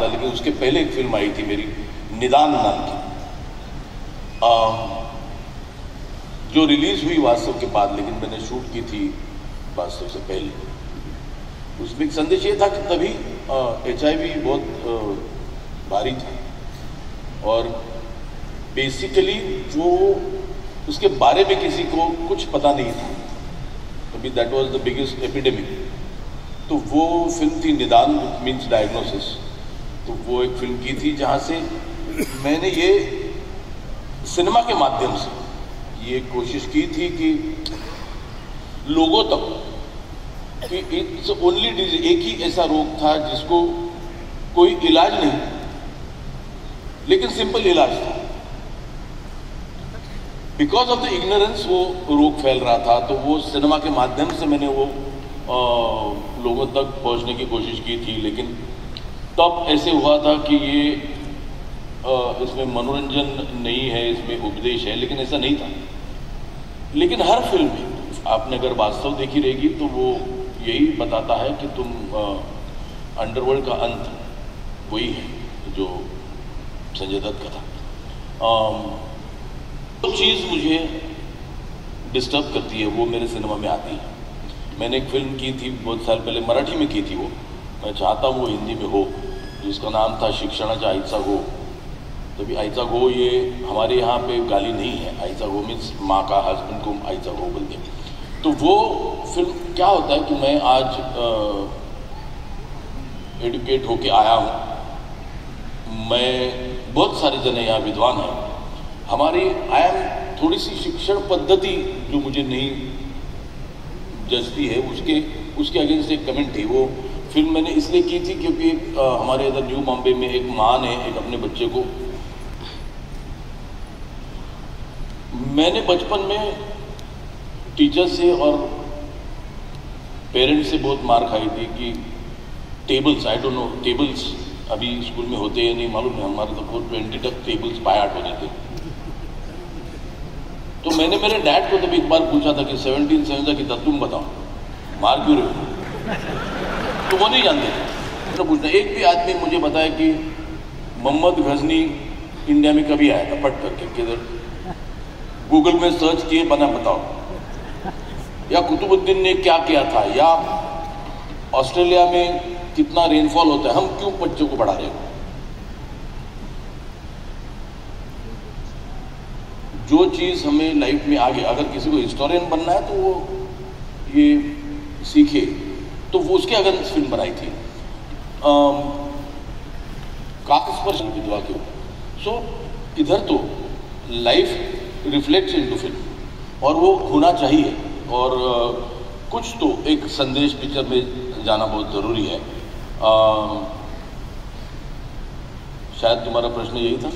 था लेकिन उसके पहले एक फ़िल्म आई थी मेरी निदान नाम की। आ, जो रिलीज़ हुई वास्तव के बाद लेकिन मैंने शूट की थी वास्तव से पहले। उसमें एक संदेश ये था कि तभी एच बहुत आ, भारी था। और बेसिकली जो उसके बारे में किसी को कुछ पता नहीं था तभी that was the biggest epidemic तो वो फ़िल्म थी निदान मीन्स डायग्नोसिस तो वो एक फ़िल्म की थी जहाँ से मैंने ये सिनेमा के माध्यम से ये कोशिश की थी कि लोगों तक कि इट्स ओनली डिज़ीज़ एक ही ऐसा रोग था जिसको कोई इलाज नहीं लेकिन सिंपल इलाज था। बिकॉज़ ऑफ़ द इग्नोरेंस वो रोग फैल रहा था तो वो सिनेमा के माध्यम से मैंने वो आ, लोगों तक पहुँचने की कोशिश की थी लेकिन तब ऐसे हुआ था कि ये आ, इसमें मनोरंजन नहीं है इसमें उपदेश है लेकिन ऐसा नहीं था। लेकिन हर फ़िल्म में आपने अगर वास्तव देखी रहेगी तो वो यही बताता है कि तुम अंडरवर्ल्ड का अंत वही है जो संजय दत्त का था। तो चीज़ मुझे डिस्टर्ब करती है वो मेरे सिनेमा में आती है। मैंने एक फ़िल्म की थी बहुत साल पहले मराठी में की थी वो। मैं चाहता हूँ वो हिंदी में हो। जिसका नाम था शिक्षणाचा आईचा गो तभी आईचा गो ये हमारे यहाँ पे गाली नहीं है। आईचा गो मीन्स माँ का हस्बैंड को आईचा गो बोलते तो वो फ़िल्म क्या होता है कि मैं आज एडुकेट होके आया हूँ। मैं बहुत सारे जने यहाँ विद्वान हैं। हमारी आई एम थोड़ी सी शिक्षण पद्धति जो मुझे नहीं जजती है, उसके उसके अगेंस्ट एक कमेंट थी वो फ़िल्म मैंने इसलिए की थी क्योंकि हमारे इधर न्यू बॉम्बे में एक माँ ने, एक अपने बच्चे को मैंने बचपन में टीचर से और पेरेंट्स से बहुत मार खाई थी कि tables I don't know tables अभी स्कूल में होते हैं नहीं मालूम है, हमारे तो फोर ट्वेंटी तक टेबल्स बाय आउट होते थे। तो मैंने मेरे डैड को तभी एक बार पूछा था कि सेवनटीन सेवन कितना तुम बताओ, मार क्यों रहे तो वो नहीं जानते। तो पूछना एक भी आदमी मुझे बताया कि मोहम्मद गजनी इंडिया में कभी आया था पट करके किधर? गूगल में सर्च किए, बना, बताओ। या कुतुबुद्दीन ने क्या किया था? या ऑस्ट्रेलिया में कितना रेनफॉल होता है? हम क्यों बच्चों को बढ़ा रहे हैं? जो चीज़ हमें लाइफ में आगे, अगर किसी को हिस्टोरियन बनना है तो वो ये सीखे। तो वो उसके अगर फ़िल्म बनाई थी। कागज़ पर विधवा के ऊपर। सो इधर तो लाइफ रिफ्लेक्ट्स इनटू फ़िल्म और वो होना चाहिए। और कुछ तो एक संदेश पिक्चर में जाना बहुत ज़रूरी है। आ, शायद तुम्हारा प्रश्न यही था?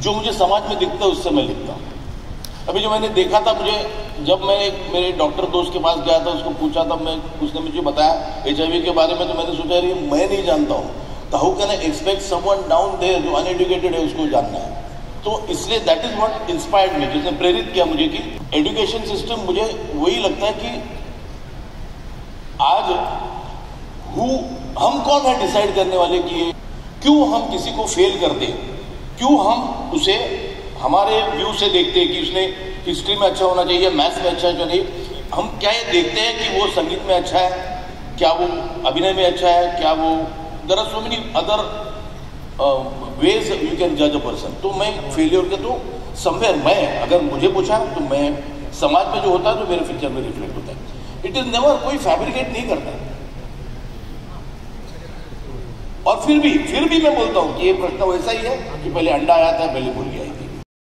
जो मुझे समाज में दिखता है उससे मैं लिखता हूँ। अभी जो मैंने देखा था, मुझे जब मैं मेरे डॉक्टर दोस्त के पास गया था, उसको पूछा था, मैं, उसने मुझे बताया एचआईवी के बारे में तो मैंने सोचा रही मैं नहीं जानता हूँ। तो how can I expect someone down there जो अनएडुकेटेड है, उसको जानना है? तो इसलिए that is what inspired me जिसने प्रेरित किया मुझे कि एजुकेशन सिस्टम मुझे वही लगता है कि आज हु हम कौन है डिसाइड करने वाले कि क्यों हम किसी को फेल कर दें क्यों हम उसे हमारे व्यू से देखते हैं कि उसने हिस्ट्री में अच्छा होना चाहिए मैथ्स में अच्छा है जो नहीं हम क्या ये देखते हैं कि वो संगीत में अच्छा है? क्या वो अभिनय में अच्छा है? क्या वो there are so many other ways you can जज अ पर्सन तो मैं फेलियर के तो समवेयर मैं, अगर मुझे पूछा तो मैं समाज में जो होता है तो मेरे फ्यूचर में रिफ्लेक्ट होता है। इट इज़ नेवर कोई फैब्रिकेट नहीं करता। और फिर भी फिर भी मैं बोलता हूँ कि ये प्रश्न वैसा ही है कि पहले अंडा आया था, पहले मुर्गी आई।